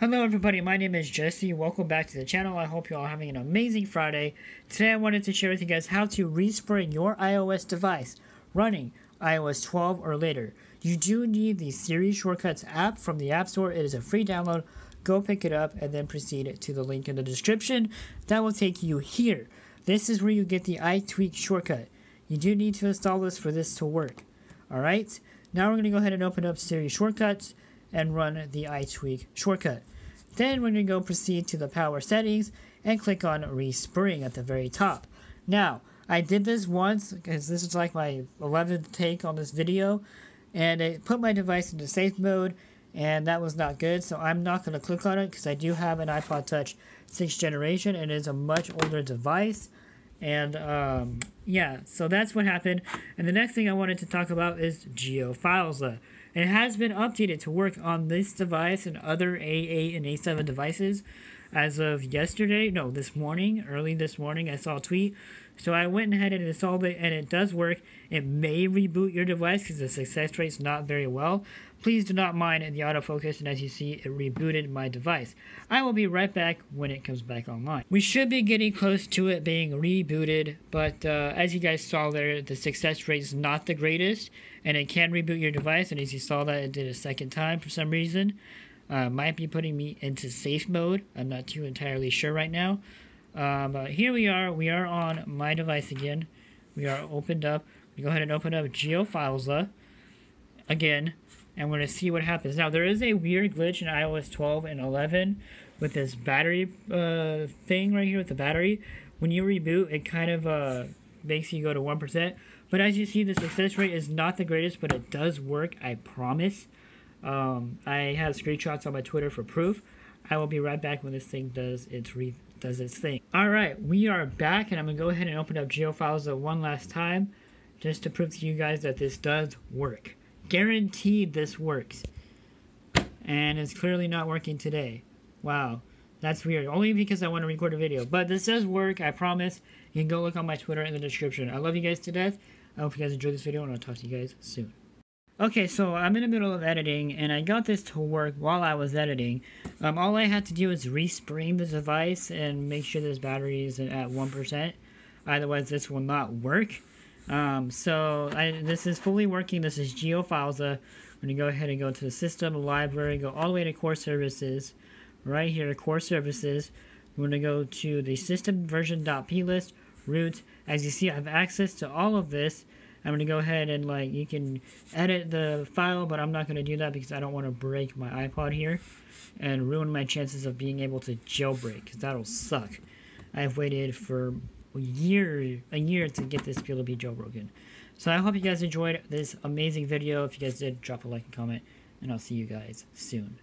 Hello everybody, my name is Jesse. Welcome back to the channel. I hope you're all having an amazing Friday. Today I wanted to share with you guys how to respring your iOS device running iOS 12 or later. You do need the Siri Shortcuts app from the App Store. It is a free download. Go pick it up and then proceed to the link in the description. That will take you here. This is where you get the iTweak shortcut. You do need to install this for this to work. Alright, now we're going to go ahead and open up Siri Shortcuts and run the iTweak shortcut. Then we're going to go proceed to the power settings and click on respring at the very top. Now, I did this once because this is like my 11th take on this video and it put my device into safe mode and that was not good so I'm not going to click on it because I do have an iPod Touch 6th generation and it is a much older device and um, yeah so that's what happened and the next thing I wanted to talk about is GeoFilza it has been updated to work on this device and other A8 and A7 devices as of yesterday. No, this morning, early this morning, I saw a tweet. So I went ahead and installed it, and it does work. It may reboot your device because the success rate is not very well. Please do not mind the autofocus, and as you see, it rebooted my device. I will be right back when it comes back online. We should be getting close to it being rebooted, but uh, as you guys saw there, the success rate is not the greatest and it can reboot your device. And as you saw that it did a second time for some reason. Uh, might be putting me into safe mode. I'm not too entirely sure right now. Uh, but here we are. We are on my device again. We are opened up. We go ahead and open up GeoFilza again. And we're going to see what happens. Now, there is a weird glitch in iOS 12 and 11 with this battery uh, thing right here with the battery. When you reboot, it kind of uh, makes you go to 1%. But as you see, the success rate is not the greatest, but it does work, I promise. Um, I have screenshots on my Twitter for proof. I will be right back when this thing does its re does its thing. Alright, we are back, and I'm to go ahead and open up GeoFilza one last time, just to prove to you guys that this does work. Guaranteed this works. And it's clearly not working today. Wow. That's weird. Only because I want to record a video. But this does work, I promise. You can go look on my Twitter in the description. I love you guys to death. I hope you guys enjoyed this video, and I'll talk to you guys soon. Okay, so I'm in the middle of editing, and I got this to work while I was editing. Um, all I had to do is respring the device and make sure this battery is at 1%. Otherwise, this will not work. Um, so I, this is fully working. This is GeoFilza. I'm going to go ahead and go to the system, library, go all the way to core services. Right here, core services. We're going to go to the system version.plist root. As you see, I have access to all of this. I'm going to go ahead and like, you can edit the file, but I'm not going to do that because I don't want to break my iPod here and ruin my chances of being able to jailbreak because that'll suck. I've waited for a year, a year to get this to be jailbroken. So I hope you guys enjoyed this amazing video. If you guys did, drop a like and comment, and I'll see you guys soon.